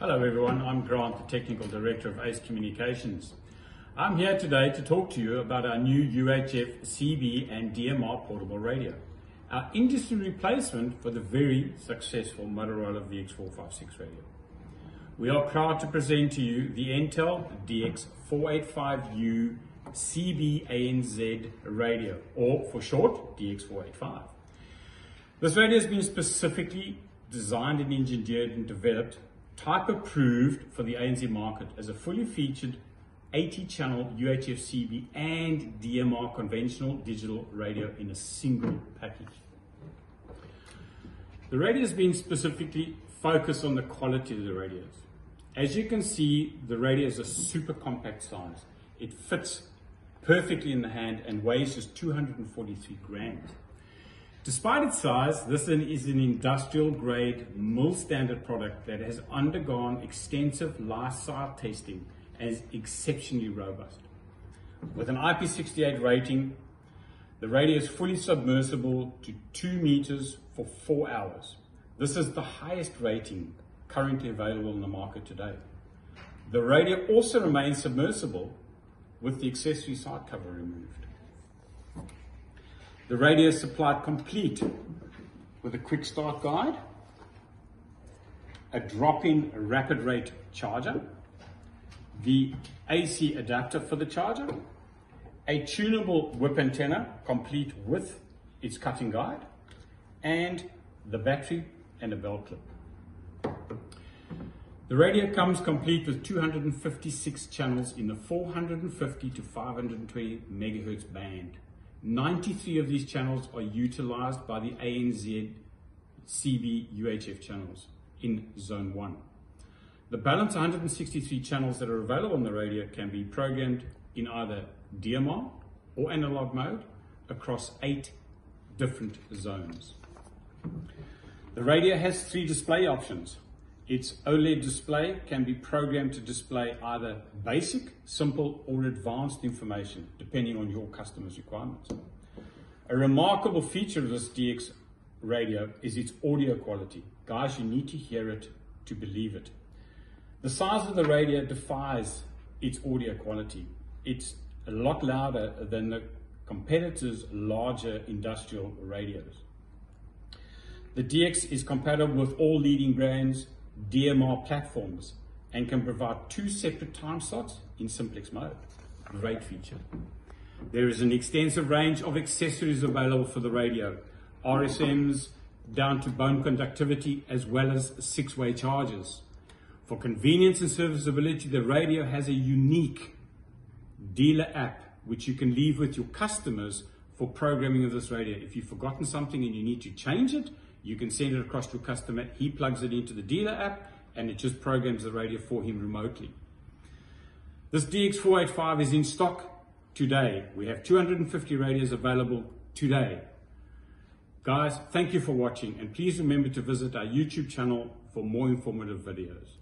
Hello everyone, I'm Grant, the Technical Director of ACE Communications. I'm here today to talk to you about our new UHF CB and DMR portable radio, our industry replacement for the very successful Motorola VX456 radio. We are proud to present to you the Entel DX485U CB ANZ radio, or for short, DX485. This radio has been specifically designed and engineered and developed type approved for the ANZ market as a fully featured 80 channel UHF CB and DMR conventional digital radio in a single package. The radio has been specifically focused on the quality of the radios. As you can see, the radio is a super compact size. It fits perfectly in the hand and weighs just 243 grams. Despite its size, this is an industrial grade mil standard product that has undergone extensive lifestyle testing and is exceptionally robust. With an IP68 rating, the radio is fully submersible to 2 meters for 4 hours. This is the highest rating currently available in the market today. The radio also remains submersible with the accessory side cover removed. The radio is supplied complete with a quick start guide, a drop-in rapid rate charger, the AC adapter for the charger, a tunable whip antenna complete with its cutting guide, and the battery and a belt clip. The radio comes complete with 256 channels in the 450 to 520 megahertz band. 93 of these channels are utilized by the ANZ CB UHF channels in zone 1. The balance 163 channels that are available on the radio can be programmed in either DMR or analog mode across eight different zones. The radio has three display options. Its OLED display can be programmed to display either basic, simple, or advanced information, depending on your customer's requirements. A remarkable feature of this DX radio is its audio quality. Guys, you need to hear it to believe it. The size of the radio defies its audio quality. It's a lot louder than the competitors' larger industrial radios. The DX is compatible with all leading brands DMR platforms and can provide two separate time slots in simplex mode. Great feature. There is an extensive range of accessories available for the radio, RSMs down to bone conductivity as well as six-way chargers. For convenience and serviceability, the radio has a unique dealer app which you can leave with your customers for programming of this radio. If you've forgotten something and you need to change it, you can send it across to a customer. He plugs it into the dealer app and it just programs the radio for him remotely. This DX485 is in stock today. We have 250 radios available today. Guys, thank you for watching and please remember to visit our YouTube channel for more informative videos.